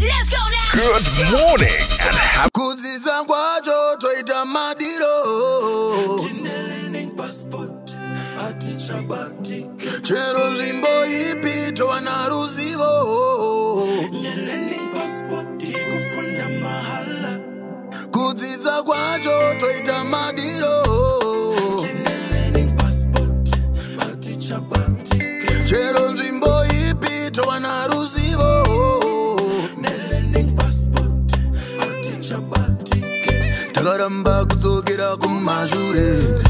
Let's go now. Good morning and happy. kudzidza kwacho toita madiro chero nzvimbo ipi towana ruzivo kudzidza kwacho toita madiro alguma jurei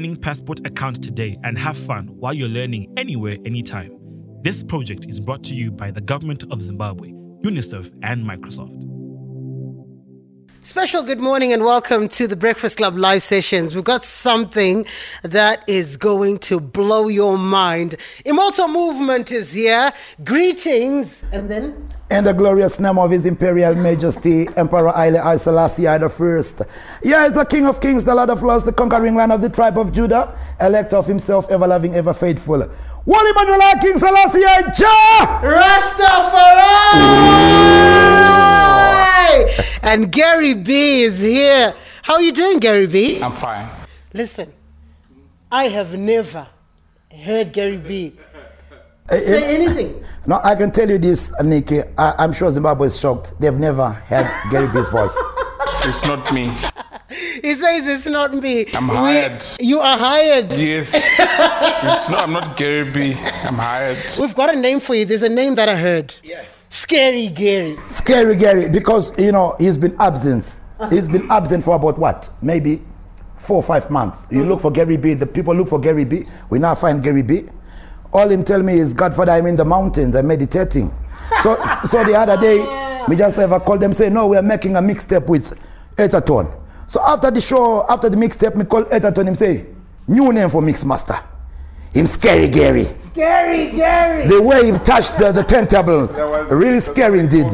Learning Passport account today and have fun while you're learning anywhere, anytime. This project is brought to you by the Government of Zimbabwe, UNICEF, and Microsoft. Special good morning and welcome to the Breakfast Club live sessions. We've got something that is going to blow your mind. Immortal Movement is here. Greetings. And then In the glorious name of His Imperial Majesty, Emperor Haile Selassie I the First. Yeah, it's the King of Kings, the Lord of Lords, the conquering Lion of the tribe of Judah, elect of Himself, ever loving, ever faithful. One Emmanuel King Selassie I Jah! Rastafari! And Gary B is here. How are you doing, Gary B? I'm fine. Listen, I have never heard Gary B Eh, say eh, anything. Now, I can tell you this, Nikki. I, I'm sure Zimbabwe is shocked. They've never heard Gary B's voice. It's not me. He says it's not me. I'm We- hired. you are hired. Yes. it's not, I'm not Gary B. I'm hired. We've got a name for you. There's a name that I heard. Yeah. Scary Gary. Scary Gary, because, you know, he's been absent. He's been absent for about what? Maybe four or five months. You look for Gary B. The people look for Gary B. We now find Gary B. All him tell me is, Godfather, I'm in the mountains. I'm meditating. So, so the other day, me just ever a call them say, no, we are making a mixtape with Etaton. So after the show, after the mixtape, me call Etaton. Him say, new name for Mixmaster. Him Scary Gary. Scary Gary. The way he touched the, the turntables, really scary indeed.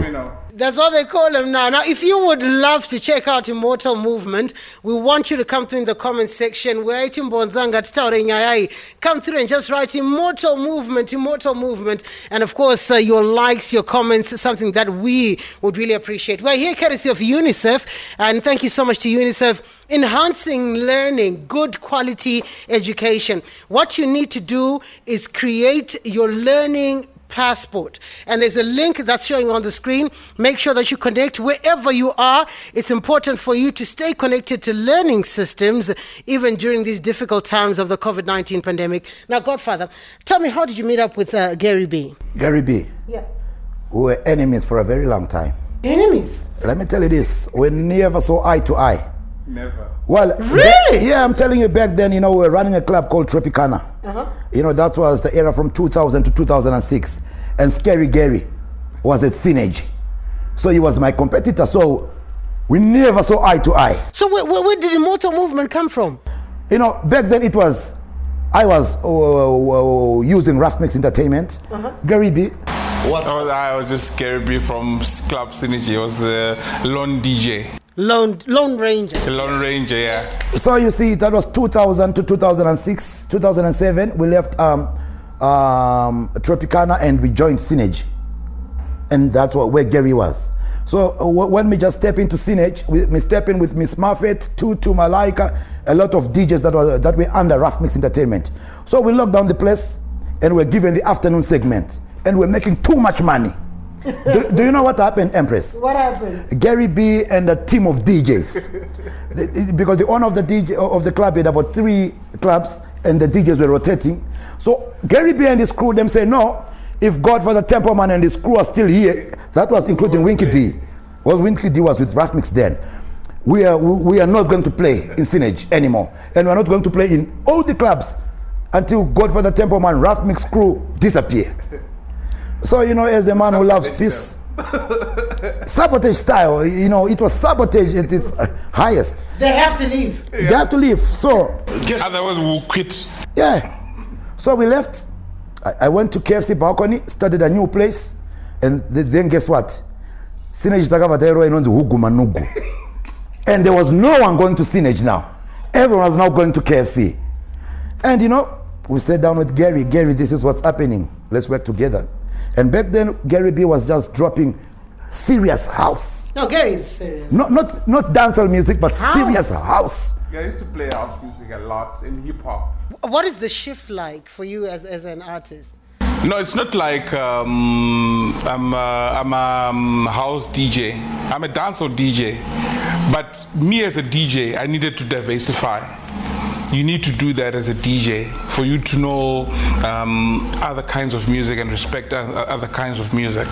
That's what they call him now. Now, if you would love to check out Immortal Movement, we want you to come through in the comment section. We're at Mbonzanga, Nyayai. Come through and just write Immortal Movement, Immortal Movement. And of course, uh, your likes, your comments, something that we would really appreciate. We're here courtesy of UNICEF. And thank you so much to UNICEF. Enhancing learning, good quality education. What you need to do is create your learning passport. And there's a link that's showing on the screen. Make sure that you connect wherever you are. It's important for you to stay connected to learning systems even during these difficult times of the COVID 19 pandemic. Now, Godfather, tell me, how did you meet up with uh, Gary B? Gary B. Yeah. We were enemies for a very long time. Enemies? Let me tell you this: we never saw eye to eye. Never. Well, Really? ba- yeah, I'm telling you. Back then, you know, we were running a club called Tropicana. Uh-huh. You know, that was the era from 2000 to 2006, and Scary Gary was at Synergy, so he was my competitor. So we never saw eye to eye. So, where, where, where did Immortal Movement come from? You know, back then it was, I was uh, uh, using Rough Mix Entertainment. Gary B. What? I was, I was just Gary B from Club Synergy. I was a lone DJ. Lone, Lone Ranger. The Lone Ranger, yeah. So you see, that was 2000 to 2006, 2007. We left um, um, Tropicana and we joined Synergy, and that's what, where Gary was. So uh, when we just step into Synergy, we, we step in with Miss Muffet, Tutu Malaika, a lot of DJs that were that were under Rough Mix Entertainment. So we locked down the place, and we're given the afternoon segment, and we're making too much money. do, do you know what happened, Empress? What happened? Gary B and a team of DJs. The- because the owner of the DJ of the club had about three clubs and the DJs were rotating. So Gary B and his crew them say no. If Godfather Templeman and his crew are still here, that was including Winky D. Was Winky D was with Rough Mix then. We are we are not going to play in Synergy anymore, and we are not going to play in all the clubs until Godfather Templeman Rough Mix crew disappear. So you know, as a man who loves peace, sabotage style. You know, it was sabotage at its highest. They have to leave. They have to leave. So Otherwise, we'll quit. yeah. So we left. I, I went to KFC balcony, started a new place, and th- then guess what? Synergy takavatairwa inonzi hugu manugu. and there was no one going to Synergy now. Everyone was now going to KFC. And you know, we sat down with Gary. Gary, this is what's happening. Let's work together. And back then, Gary B was just dropping serious house. No, Gary is serious. Not not not dancehall music, but House. serious house. Yeah, I used to play house music a lot in hip hop. What is the shift like for you as, as an artist? No, it's not like um, I'm, a, I'm a um, house DJ. I'm a dancehall DJ. But me as a DJ, I needed to diversify. You need to do that as a DJ for you to know um, other kinds of music and respect other kinds of music.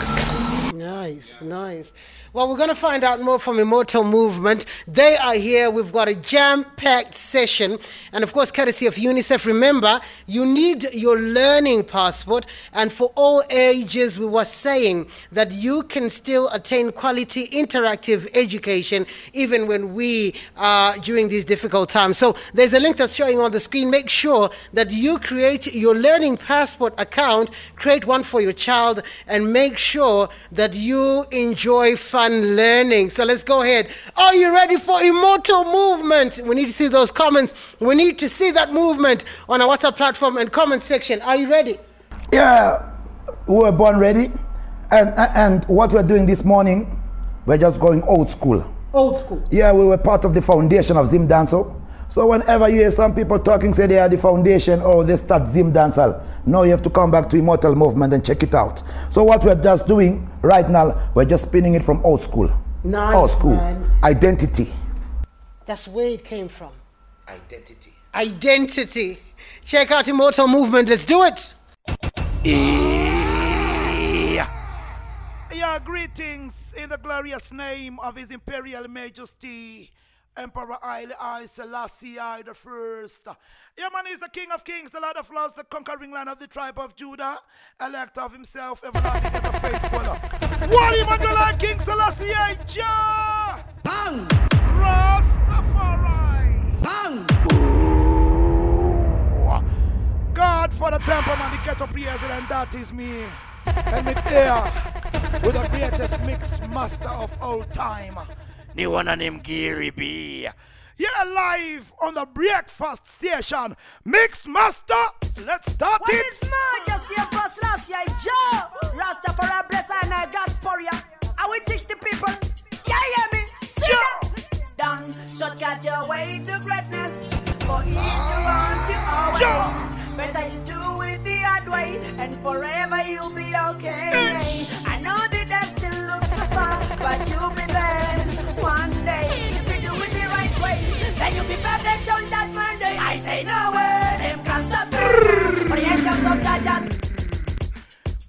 Nice, nice. Well, we're going to find out more from Immortal Movement. They are here. We've got a jam packed session. And of course, courtesy of UNICEF. Remember, you need your learning passport. And for all ages, we were saying that you can still attain quality interactive education even when we are during these difficult times. So there's a link that's showing on the screen. Make sure that you create your learning passport account, create one for your child, and make sure that you enjoy fun learning. So let's go ahead. Are you ready for Immortal Movement? We need to see those comments. We need to see that movement on our WhatsApp platform and comment section. Are you ready? Yeah, we were born ready. And, and what we're doing this morning, we're just going old school. Old school. Yeah, we were part of the foundation of Zim Dancehall. So whenever you hear some people talking, say they are the foundation or they start Zim Dancehall, no, you have to come back to Immortal Movement and check it out. So what we're just doing right now, we're just spinning it from old school. Nice, Old school. man. Identity. That's where it came from. Identity. Identity. Check out Immortal Movement. Let's do it. Yeah, greetings in the glorious name of His Imperial Majesty, Emperor Haile I Selassie I the First. Yeah, man, he's the King of Kings, the Lord of Lords, the conquering land of the tribe of Judah, elect of himself, everlasting ever faithful. What even do like King Selassie I? Jah! Bang! Rastafari! Bang! Godfather Templeman, the ghetto president, and that is me. And me here with the greatest mix master of all time. New one of him Gary B. Yeah, live on the breakfast station. Mix master, let's start What it. is majesty of Selassie Joe? Rastafari bless and I Gasporia. I will teach the people. Yeah, hear me? Sing it. Down, shortcut your way to greatness. For it to run to our way. Better you do it the hard way, and forever you'll be okay. I know the death but you'll be there one day. If you do it the right way, then you'll be perfect on judgment day. I say no way, them can't stop me. For the angels of judges.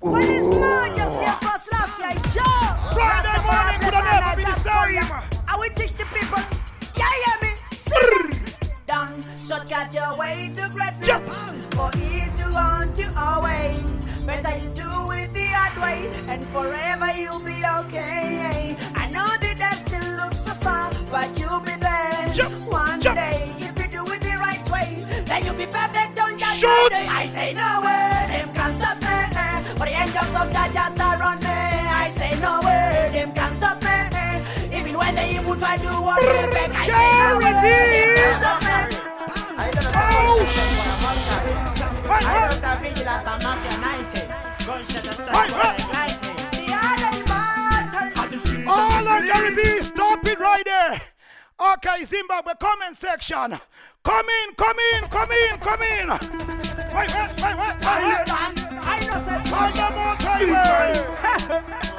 What is majesty of Selassie Joe? Friday morning could have never be the same. I will teach shortcut your way to greatness. Yes. For it to haunt you away. Better you do it the hard way, and forever you'll be okay. I know the still looks so far, but you'll be there Jump, one jump. day. If you do it the right way, then you'll be perfect on that Shoot. day. I say no way, them can't stop me. But the angels of judges surround me. I say no way, them can't stop me. Even when they evil try to walk me back, I say no way, them can't stop me. The other immortal. All right, Gary B, stop it right there. Okay, Zimbabwe comment section. Come in, come in, come in, come in. Wait, wait, wait, wait, wait, wait. I know say One more time.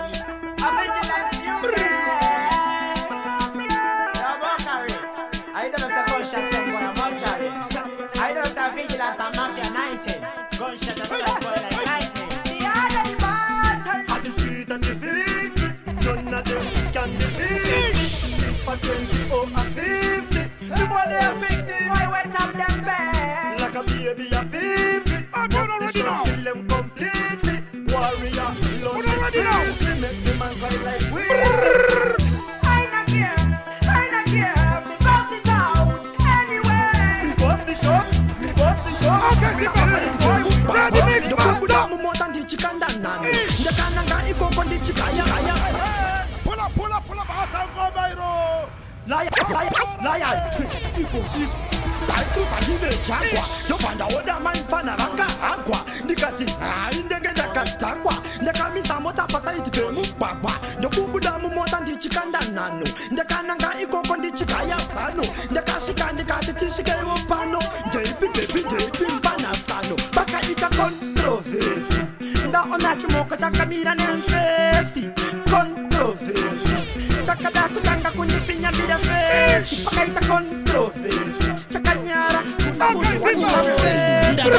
We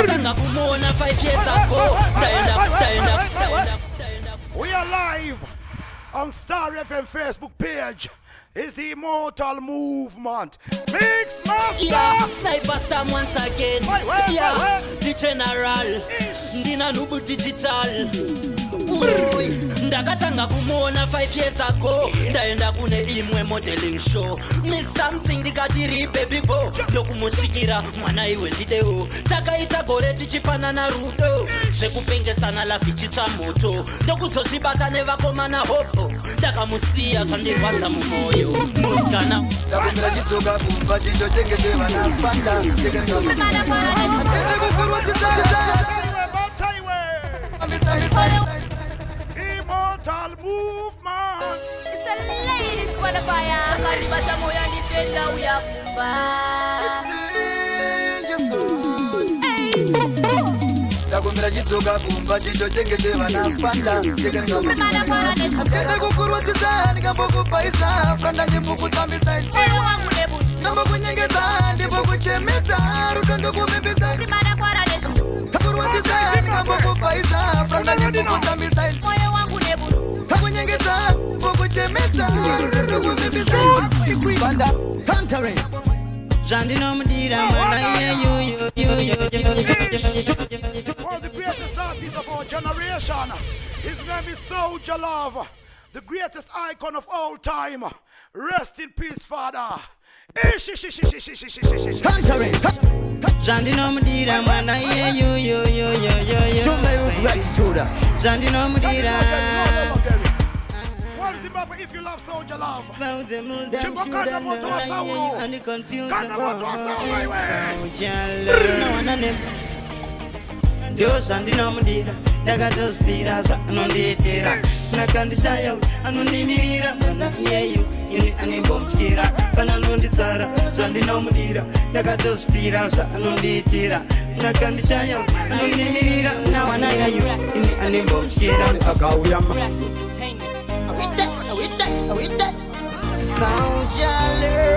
are live on Star FM Facebook page. It's the Immortal Movement. Mix Master. Yeah, sniper stam once again. Wait, wait, yeah, wait, the general. Ndina nubu digital. Uy, ndakatanga kumuona 5 years ago. Ndaenda kune imwe modeling show. Miss something ndikati baby bo. Ndokumushikira mwana iwe ndideo takaita gore tichipanana rudo. Zvekupengesana lafichitsva moto. Ndokuzozvibata nevakomana hopo ndakamusiya zvandirwadza mumwoyo musikana. Ndakumbira chidzoka kumba chindotengete vana pana paya panipata moyo nipenda uyakumba takumbira chidzoka kumba chichotengete vanaspanda tekangapenda kukurwadzisa ndikambokupaisa franda ndimbokutambisa ndambokunyengedza ndimbokuchemedza. Rutondo kuvimbisa kurwadzisa ndikambokupaisa franda ndimbokutambisa you, One of the greatest artists of our generation. His name is Soul Jah Love, the greatest icon of all time. Rest in peace, Father. Jandino Mudira. World Zimbabwe, if you love Soldier Love, Chimbokanda moto wa Sauro. Kanda moto wa Sauro, iwe. ndo zvandinomudira ndakatospira zvaanondiitira nakandishaya anondimirira mwana iyeyu ini animbomutyira kana anonditsara zvandinomudira ndakatospira zvaanondiitira nakandishaya anondimirira nawana iyeyu ini animbomutyira akauya ဝိတက်ဆောင်ကြလေ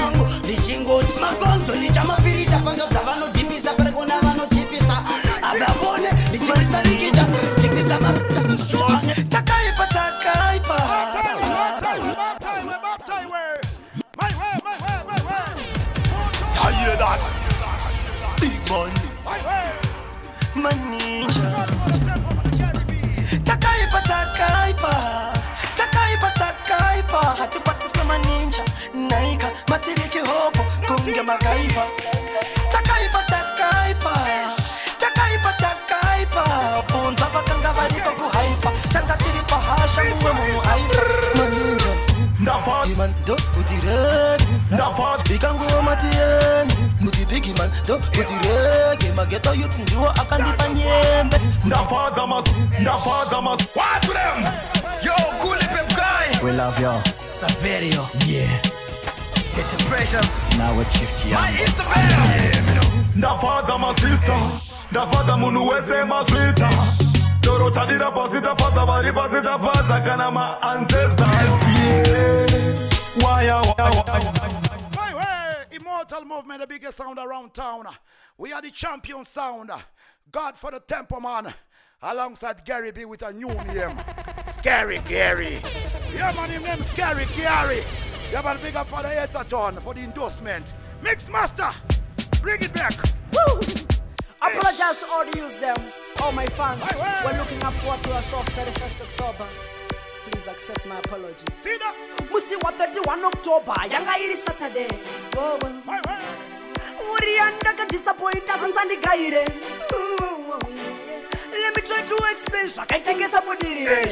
kwangu. Ndichingoti makonzo nichamapi ndiwo akandipa nyembe ndafadza masu ndafadza masu what to them! Yo cool pep guy. We love y'all. Saverio. Yeah. it's a precious Now with Chief my Gianni. Instagram ndafadza masista. Ndafadza munhu wese masvita dorotadira pasi tafadza vari pasi tafadza kana maancestors waya waya Hey, hey, Immortal Movement, the biggest sound around town. We are the champion sound. Godfather Templeman. Alongside Gary B with a new name. Scary Gary. Yeah, man, his name Scary Gary. Yeah, man, big up for the Etaton for the endorsement. Mix Master, bring it back. Woo! Apologize to all the youths them, all my fans. We're looking up forward to us off 31st October. Please accept my apology. See that? Musi wa 31 October, yanga iri Saturday. Oh, well. Urianda ka disappoint us and Sandy Gaire. Try to explain zvakaitengesa budirire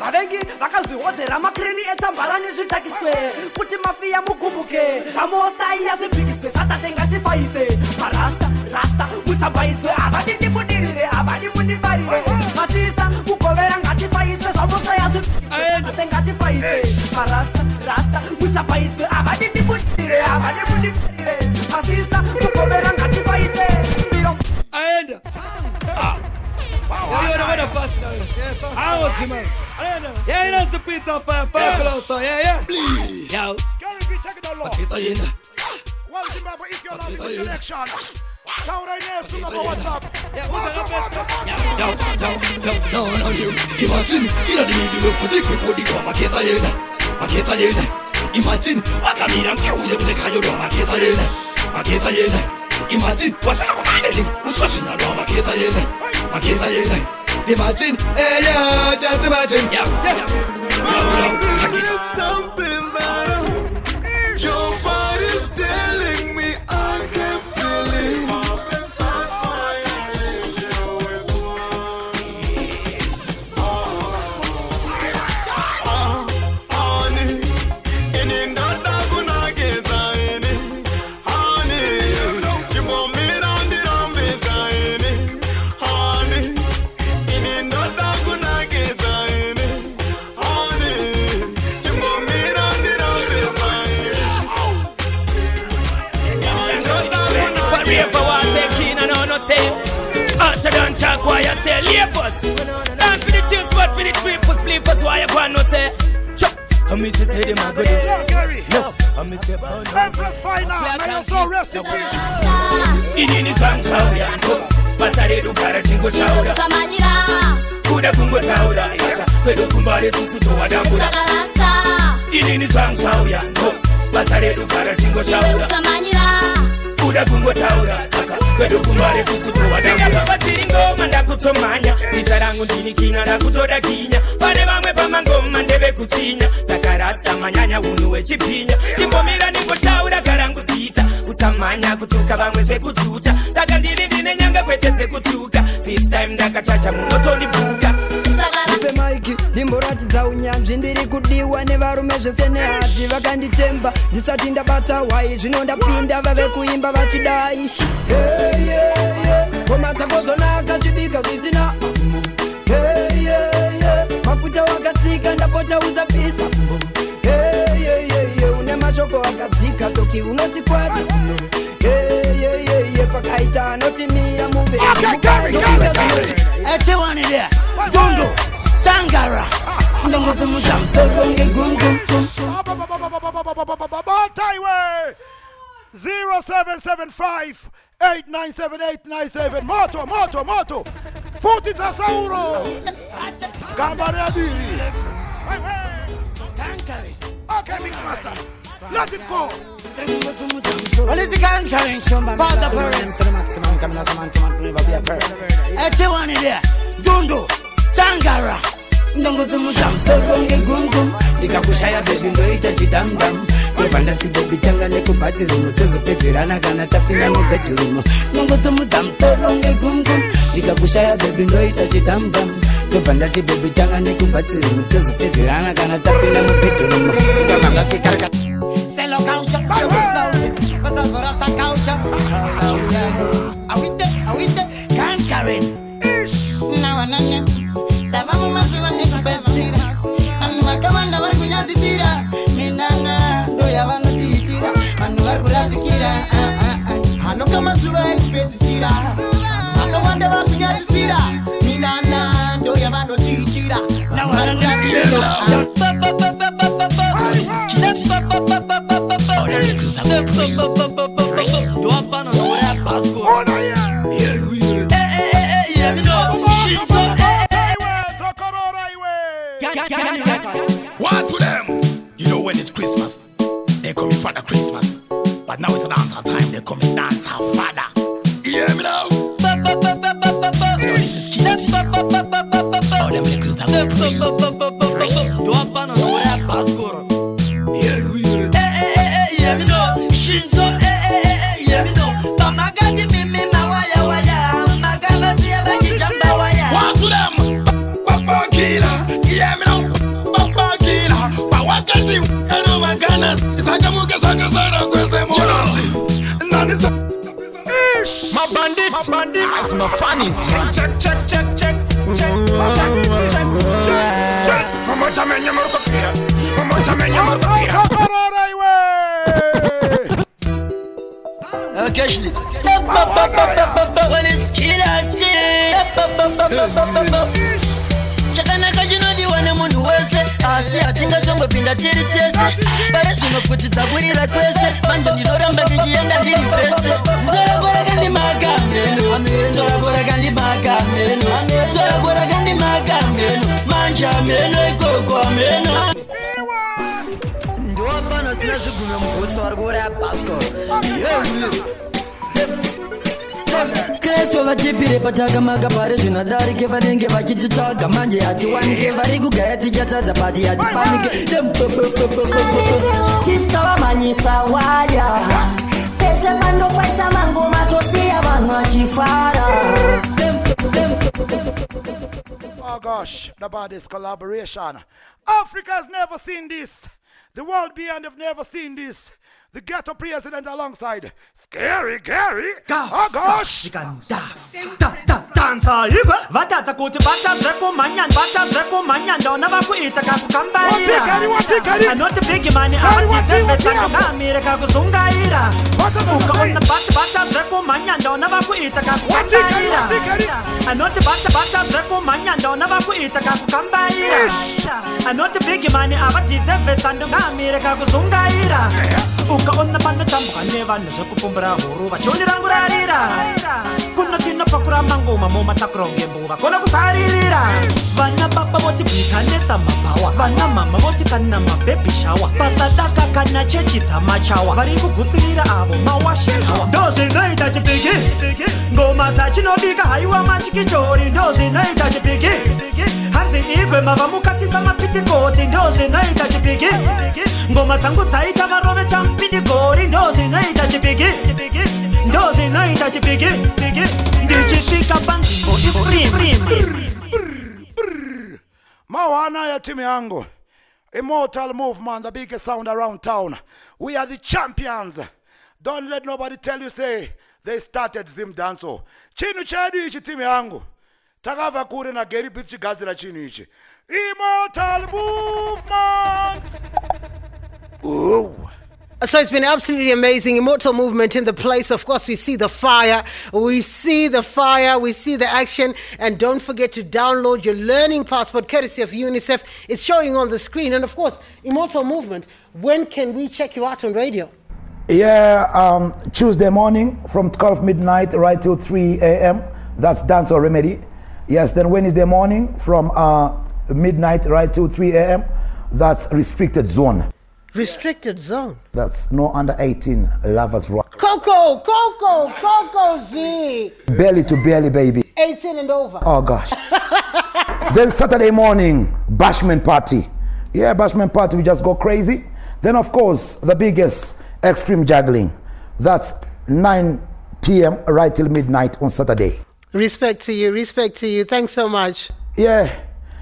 vavengi vakazvihodzera makreni etambalani zvitakiswe kuti mafiya mugumbuke. Zvamostaiya zvibhikiswe satate ngatifaise marasta rasta musabvaiswe havadi ndibudirire havadi mundibarire masista kugovera ngatifaise zvamostaiya zvibhikiswe ngatifaise marasta rasta musabvaiswe havadi ndibudirire havadi mundibarire masista the fast guy. I was him, man. Yeah, that's the Peter Pan Fan Club, so yeah, yeah. Yo. Gary B, take it along. Makita yena. Well, Zimbabwe, if you're not in the selection, shout right now, soon over WhatsApp. Yo, yo, yo, no, no, no. Imagine, ina di midi look for the quick body go makita yena. Makita yena. Imagine, wakamira mkiuye kuti kayoro makita yena. Makita yena. Imagine, wachakumaneli, uskochina do makita yena. Makita yena. Imagine, eh, yeah, just imagine. Yo, yo, yo, yo, Empress Final, may your soul rest in peace. Ini ni zvanzvaura pasaredugara tingotaura kuda kungotaura. Saka kwedu kumba resusu towadambura ini ni zvanzvauya basa redugara tingotaura kuda kungotaura. saka kwedu kumba resusu towadambura tiri ngoma ndakutomhanya zita rangu ndini kina ndakutoda kinya pane vamwe pamangoma ndeve kuchinya. Saka rasta manyanya unhu wechipinya chimbomira ningotaura garangu zita usamhanya kutuka vamwe zvekujuta saka ndiri ndine nyanga kwete dzekutuka this time ndakachacha munotondibuka ndipe maiki ndimboratidza unyanzvi ndiri kudiwa nevarume zvese nehadzi vakanditemba ndisati ndabata hwai zvino ndapinda vave kuimba vachidai. Ngoma dzako dzonaka chidika zvisina. Mafuta wakatsika ndapota udzapisa une mashoko akadzika toki unoti kwati pakaita anotimira muvei etiwanidea dundu tangara. Ndongozi mushamsoro ngegumgum Taiwe 0775 897 moto moto moto futi gambare adiri okay master let it go Father maximum tangara ndongo dzomusha musoro ngegumgum ndikakushaya bebi ndoita chidhamudhamu ndobva ndati bebi tanga nekubhadhirumu tozopedzerana kana tapinda mubhedhirumu ndongo dzomudha musoro ngegumgum ndikakushaya bebi ndoita chidhamudhamu ndobva ndati bebi tanga nekubhadhirumu tozopedzerana kana tapinda mubhedhirumu ndovangatikarika selokaucha vasazorasa kaucha sauya awite awite kankaren Them niggas are real. skora yeluye eh, eh, eh, yemino shinzo yemino pamakati mimi mawayawaya magabasiya bajijambawaya watulem babakila yemino babakila pawakati enomagana sakamuke sakasarakwesemonasi nanisa My bandit, my bandit, as my funnies. Check, check, check, check, check, mm-hmm. check motamenyo morikufira mumotamenyo morikufira Cash lips. chakanaka chinodiwa nemunhu wese. Asi hatingazongopinda tiri tese. Pare zvino kuti dzakurira kwese. Manje ndinoramba ndichienda ndiri vese zorako rakandimaka meno. Zorako rakandimaka meno. Zorako rakandimaka meno. Manje meno ikoko ameno ndiwapano sina zvigume mugutsi vari kuuraya basco kristu vatipire patakamaka pari zvinodarike vanenge vachititsvaga manje hatiwanike vari kugaya tichatadza pati hatipanike tisavamanyisa waya. Pese mandofaisa mangoma tosiya vanhu vachifara Oh gosh, the baddest collaboration. Africa's never seen this. The world beyond have never seen this. The ghetto president alongside Scary Gary. Agoshikandadansa oh, ikwe vatadza kuti vatazvekumhanyani vatazvekumhanya ndaona vakuita kakukambairaanoti big mani atisevesanga amire kakuzungaira ukaona bati vatazvekumhanya ndaona vakuita kakukambaira anoti bati vatazvekumhanya ndaona vakuita kakukambaira anoti big mani avadisevesa ndongaamire kakuzungaira ukaona panotambuka nevanhu zvekupfumbura huru vachoni rangu rarira. Kuno tinopakuramba ngoma mumatakuro ngembuva kona kusaririra. Vana baba voti bwikanetsa mabhawa vana mama voti kana mabhebhi shawa. Pasadaka kana chechi dzamachawa vari kugutsirira avo mawashawa ndo zvinoita chipiki ngoma dzachinobika haiwa machikichori ndo zvinoita chipiki hanzi igwe mava mukatisa mapitikoti ndo zvinoita chipiki ngoma dzangu dzaita varove champinigori zvinoita chipiki ndichisvika panzvimbo ifrima Mawana ya timu yangu. Immortal movement, the biggest sound around town. We are the champions. Don't let nobody tell you say they started Zim Danso. Chinu chedu ichi timu yangu. Takava kure na Gary Beat chigadzira chinu ichi. Immortal movement. Ooh. So it's been absolutely amazing. Immortal movement in the place. Of course, we see the fire. We see the fire. We see the action. And don't forget to download your learning passport courtesy of UNICEF. It's showing on the screen. And of course, Immortal Movement. When can we check you out on radio? Yeah, um, Tuesday morning from 12 midnight right till 3 a.m. That's Dance or Remedy. Yes, then Wednesday morning from uh, midnight right till 3 a.m. That's Restricted Zone. Restricted zone. That's no under 18 lovers rock. Coco, Coco, Coco Z. Belly to belly, baby. 18 and over. Oh gosh. then Saturday morning, bashment party. Yeah, bashment party, we just go crazy. Then of course, the biggest extreme juggling. That's 9 p.m. right till midnight on Saturday. Respect to you. Respect to you. Thanks so much. Yeah.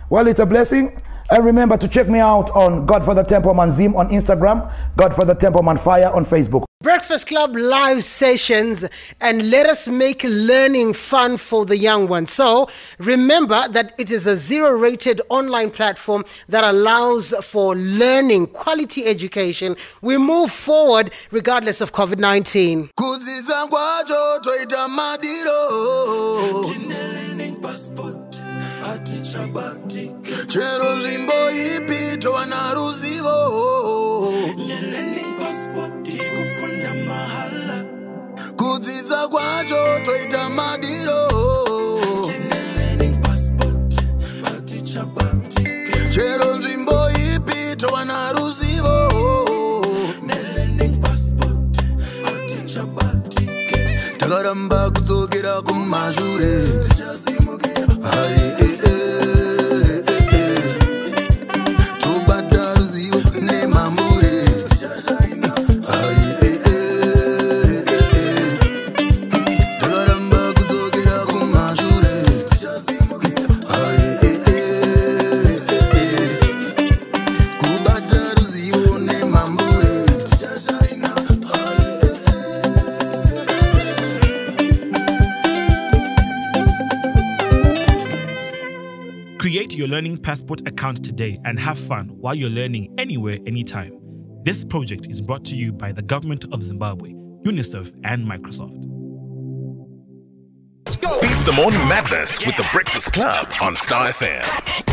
Well, it's a blessing. And remember to check me out on Godfather Templeman Zim on Instagram, Godfather Templeman Fire on Facebook. Breakfast Club live sessions and let us make learning fun for the young ones. So remember that it is a zero rated online platform that allows for learning, quality education. We move forward regardless of COVID 19. Chero nzvimbo ipi towana ruzivo? Kudzidza kwacho toita madiro. Chero nzvimbo ipi towana ruzivo? Takaramba kudzokera kumashure Passport account today and have fun while you're learning anywhere, anytime. This project is brought to you by the Government of Zimbabwe, UNICEF, and Microsoft. Beat the morning madness with the Breakfast Club on Star FM.